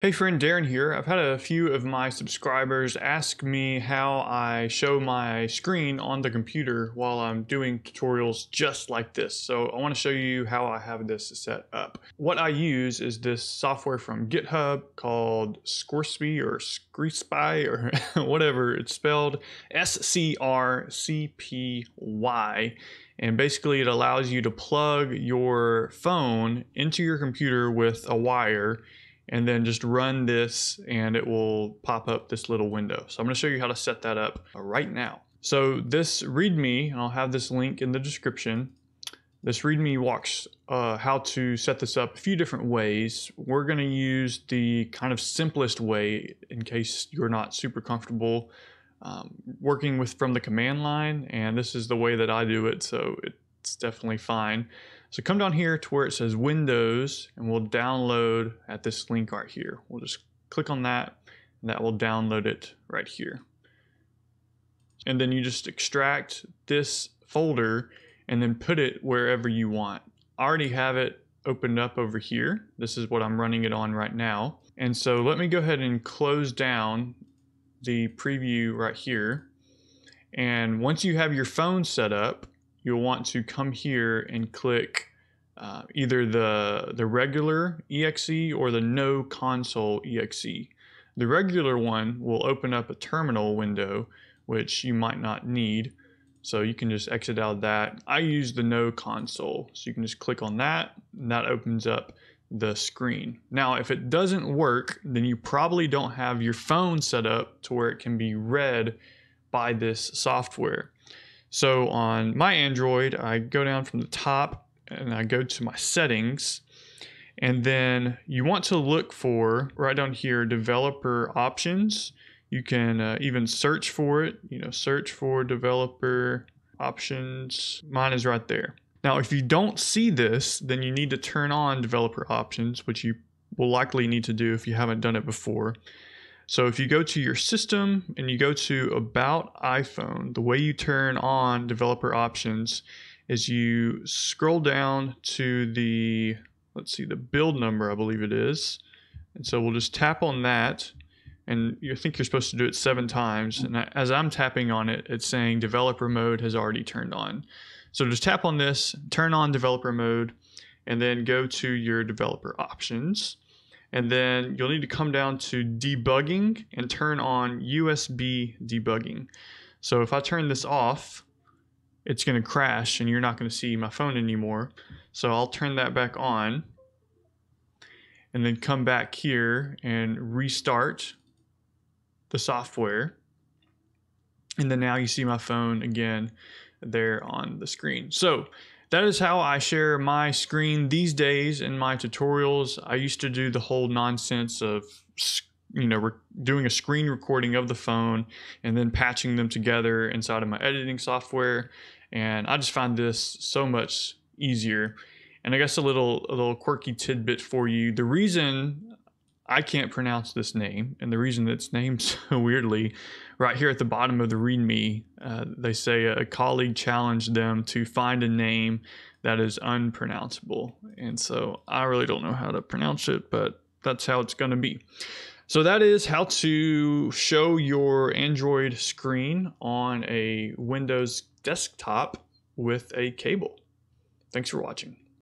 Hey friend, Darren here. I've had a few of my subscribers ask me how I show my screen on the computer while I'm doing tutorials just like this. So I want to show you how I have this set up. What I use is this software from GitHub called Scoresby or Screespy or whatever it's spelled, S-C-R-C-P-Y. And basically it allows you to plug your phone into your computer with a wire and then just run this and it will pop up this little window. So I'm to show you how to set that up right now. So this README, and I'll have this link in the description, this README walks uh, how to set this up a few different ways. We're going to use the kind of simplest way in case you're not super comfortable um, working with from the command line, and this is the way that I do it, so it's definitely fine. So come down here to where it says Windows and we'll download at this link right here. We'll just click on that and that will download it right here. And then you just extract this folder and then put it wherever you want. I already have it opened up over here. This is what I'm running it on right now. And so let me go ahead and close down the preview right here. And once you have your phone set up, you'll want to come here and click uh, either the, the regular exe or the no console exe. The regular one will open up a terminal window, which you might not need. So you can just exit out of that. I use the no console. So you can just click on that and that opens up the screen. Now, if it doesn't work, then you probably don't have your phone set up to where it can be read by this software. So on my Android, I go down from the top and I go to my settings. And then you want to look for right down here developer options. You can uh, even search for it, you know, search for developer options. Mine is right there. Now, if you don't see this, then you need to turn on developer options, which you will likely need to do if you haven't done it before. So if you go to your system and you go to about iPhone, the way you turn on developer options is you scroll down to the, let's see, the build number, I believe it is. And so we'll just tap on that and you think you're supposed to do it seven times. And as I'm tapping on it, it's saying developer mode has already turned on. So just tap on this, turn on developer mode, and then go to your developer options and then you'll need to come down to debugging and turn on USB debugging. So if I turn this off, it's going to crash and you're not going to see my phone anymore. So I'll turn that back on and then come back here and restart the software. And then now you see my phone again there on the screen. So that is how I share my screen these days in my tutorials. I used to do the whole nonsense of you know doing a screen recording of the phone and then patching them together inside of my editing software and I just find this so much easier. And I guess a little a little quirky tidbit for you. The reason I can't pronounce this name, and the reason it's named so weirdly, right here at the bottom of the README, uh, they say a colleague challenged them to find a name that is unpronounceable. And so I really don't know how to pronounce it, but that's how it's going to be. So that is how to show your Android screen on a Windows desktop with a cable. Thanks for watching.